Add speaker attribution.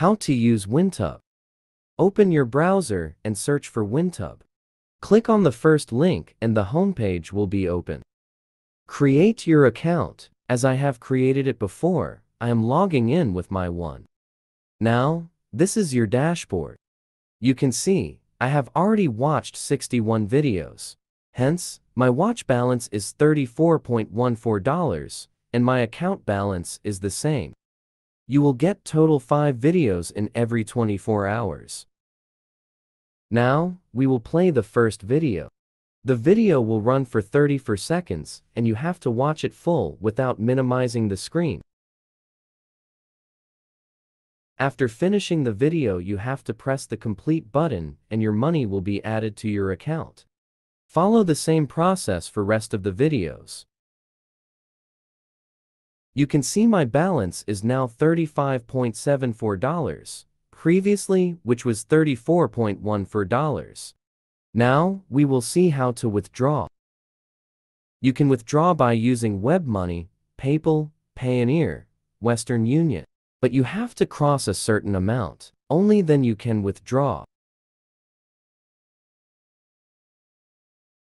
Speaker 1: How to use WinTub. Open your browser and search for WinTub. Click on the first link and the homepage will be open. Create your account. As I have created it before, I am logging in with my one. Now, this is your dashboard. You can see, I have already watched 61 videos. Hence, my watch balance is $34.14, and my account balance is the same. You will get total 5 videos in every 24 hours. Now, we will play the first video. The video will run for 34 seconds, and you have to watch it full without minimizing the screen. After finishing the video you have to press the complete button and your money will be added to your account. Follow the same process for rest of the videos. You can see my balance is now $35.74 previously, which was $34.14. Now, we will see how to withdraw. You can withdraw by using WebMoney, PayPal, Payoneer, Western Union. But you have to cross a certain amount. Only then you can withdraw.